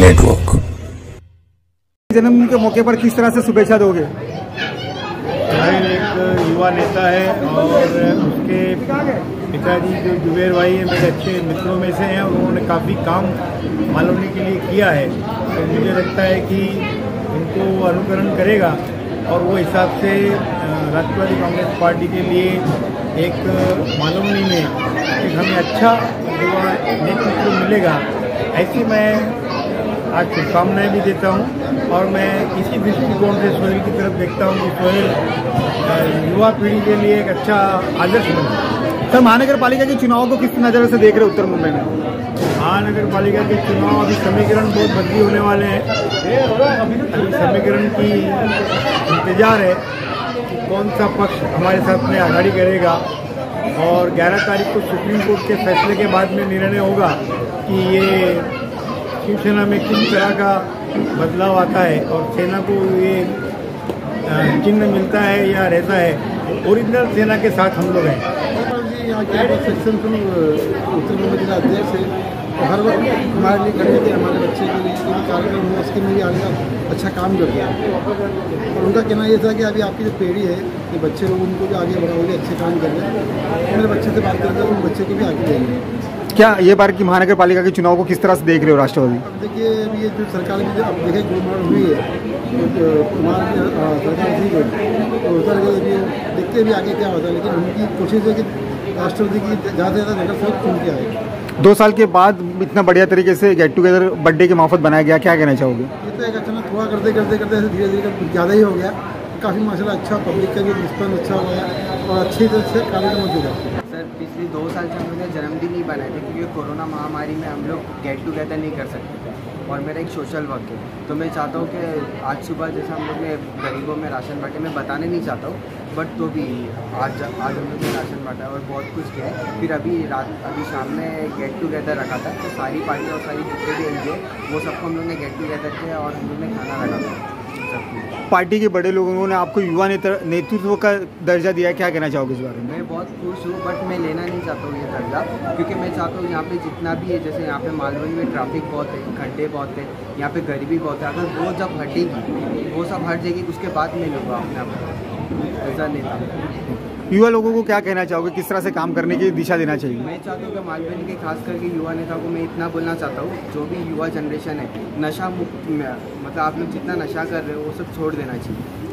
Network जन्मदिन के मौके पर किस तरह से शुभेच्छा दोगे? एक युवा नेता है और उसके पिताजी जो जुबेर भाई हैं मेरे अच्छे मित्रों में से हैं और उन्होंने काफ़ी काम मालूमने के लिए किया है। तो मुझे लगता है कि उनको वो अनुकरण करेगा और वो हिसाब से राष्ट्रवादी कांग्रेस पार्टी के लिए एक मालूमनी में एक हमें अच्छा युवा नेतृत्व मिलेगा। ऐसी मैं आज शुभकामनाएँ भी देता हूँ और मैं इसी दृष्टिकोण से सोहेल की तरफ़ देखता हूँ कि सोहेल युवा पीढ़ी के लिए एक अच्छा आदर्श बने सर महानगर पालिका के चुनाव को किस नज़र से देख रहे उत्तर मुंबई में? महानगर पालिका के चुनाव अभी समीकरण बहुत बदली होने वाले हैं। अभी समीकरण की इंतज़ार है कि कौन सा पक्ष हमारे साथ में आघाड़ी करेगा और 11 तारीख को सुप्रीम कोर्ट के फैसले के बाद में निर्णय होगा कि ये शिवसेना में किस तरह का बदलाव आता है और सेना को ये चिन्ह मिलता है या रहता है? ओरिजिनल सेना के साथ हम लोग हैं। सक्सेसफुल अध्यक्ष है। हर वक्त हमारे लिए खड़े थे हमारे बच्चे के लिए। जो भी कार्यक्रम हुआ उसके लिए भी आगे अच्छा काम कर दिया और उनका कहना यह था कि अभी आपकी जो पीढ़ी है कि बच्चे लोग उनको भी आगे बढ़ाओगे, अच्छे काम कर रहे हैं मेरे बच्चे से बात करते हैं उन बच्चे को भी आगे देंगे क्या ये बार की महानगर पालिका के चुनाव को किस तरह से देख रहे हो राष्ट्रवादी? देखिए ये जो सरकार की जो अब हुई है कुमार की सरकार तो गई अभी देखते भी आगे क्या होता है लेकिन उनकी कोशिश है कि राष्ट्रपति की ज़्यादा से ज़्यादा नगर सब चुन के आए। दो साल के बाद इतना बढ़िया तरीके से गेट टुगेदर बर्थडे के माफत बनाया गया क्या कहना चाहोगे? ये तो एक अचानक हुआ करते करते करते धीरे धीरे ज़्यादा ही हो गया। काफ़ी माशाल्लाह अच्छा पब्लिक का भी रिस्पॉन्स अच्छा हुआ है और अच्छी तरह से कार्यक्रम हो चुका है। सर पिछले दो साल से हम लोग जन्मदिन ही बनाए थे क्योंकि कोरोना महामारी में हम लोग गेट टुगेदर नहीं कर सकते थे। और मेरा एक सोशल वर्क है। तो मैं चाहता हूँ कि आज सुबह जैसे हम लोग ने गरीबों में राशन बांटे, मैं बताने नहीं चाहता हूँ बट तो भी आज आज हम लोग ने राशन बांटा और बहुत कुछ किया है। फिर अभी रात, अभी शाम में गेट टुगेदर रखा था। तो सारी पार्टियाँ और सारी जितने भी एन वो सबको हम लोग ने गेट टुगेदर किया और हम लोग ने खाना रखा था। पार्टी के बड़े लोगों ने आपको युवा नेता नेतृत्व का दर्जा दिया क्या कहना चाहोगे इस बारे में? मैं बहुत खुश हूँ बट मैं लेना नहीं चाहता हूँ ये दर्जा, क्योंकि मैं चाहता हूँ यहाँ पे जितना भी है, जैसे यहाँ पे मालवनी में ट्रैफ़िक बहुत है खड्डे बहुत है, यहाँ पे गरीबी बहुत है, अगर वो जब हटेगी, वो सब हट जाएगी, उसके बाद मैं लूँगा अपना ऐसा नेता युवा लोगों को क्या कहना चाहोगे? किस तरह से काम करने की दिशा देना चाहिए? मैं चाहता हूँ कि मालवनी के खास करके युवा नेताओं को मैं इतना बोलना चाहता हूँ, जो भी युवा जनरेशन है, नशा मुक्त मतलब आप लोग जितना नशा कर रहे हो, वो सब छोड़ देना चाहिए।